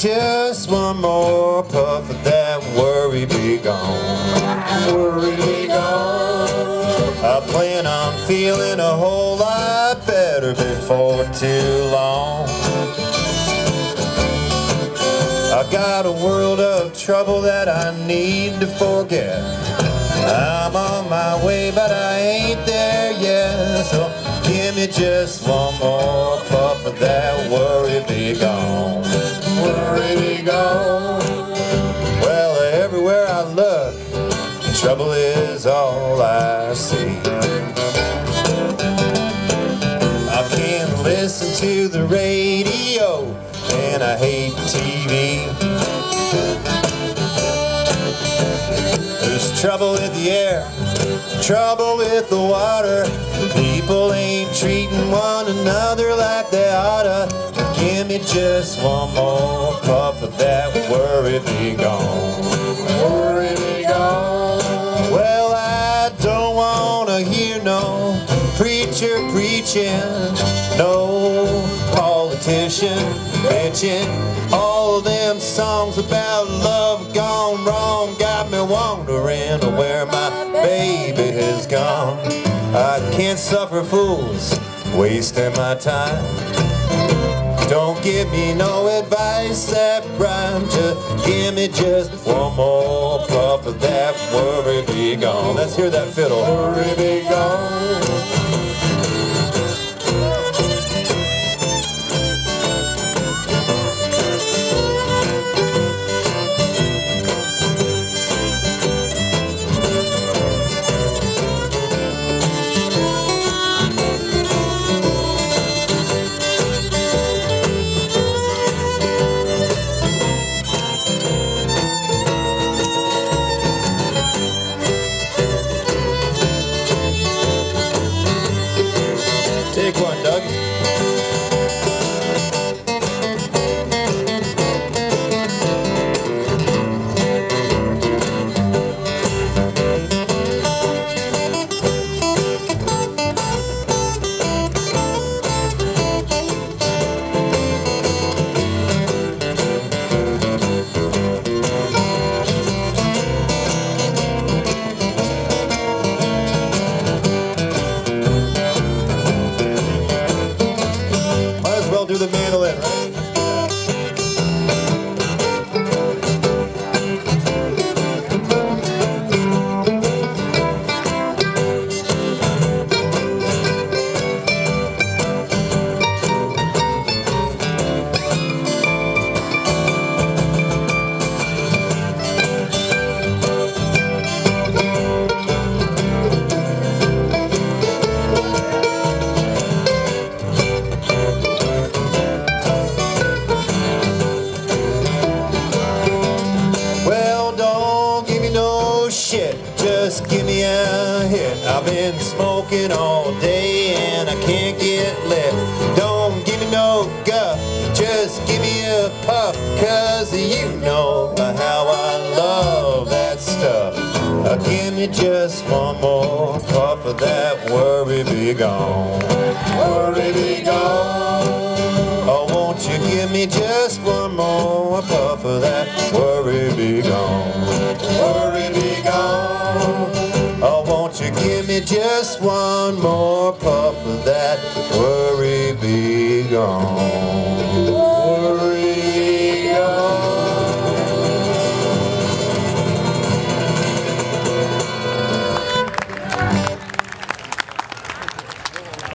just one more puff of that worry be gone. Worry be gone. I plan on feeling a whole lot better before too long. I got a world of trouble that I need to forget. I'm on my way, but I ain't there yet. So give me just one more puff of that worry be gone. Gone. Well, everywhere I look, trouble is all I see. I can't listen to the radio, and I hate TV. There's trouble in the air, trouble with the water. People ain't treating one another like they oughta. Me just one more puff of that worry be gone. Worry be gone. Well, I don't wanna hear no preacher preaching, no politician bitching. All of them songs about love gone wrong got me wondering where my baby has gone. I can't suffer fools wasting my time. Don't give me no advice that rhymes. Just give me just one more puff of that worry be gone. Let's hear that fiddle. Worry be gone. Take one, Doug. Shit, just give me a hit. I've been smoking all day and I can't get lit. Don't give me no guff, just give me a puff, cause you know how I love that stuff. Uh, give me just one more puff of that worry be gone. Worry be gone. Oh, won't you give me just one more puff of that worry be gone? Worry me just one more puff of that worry be gone?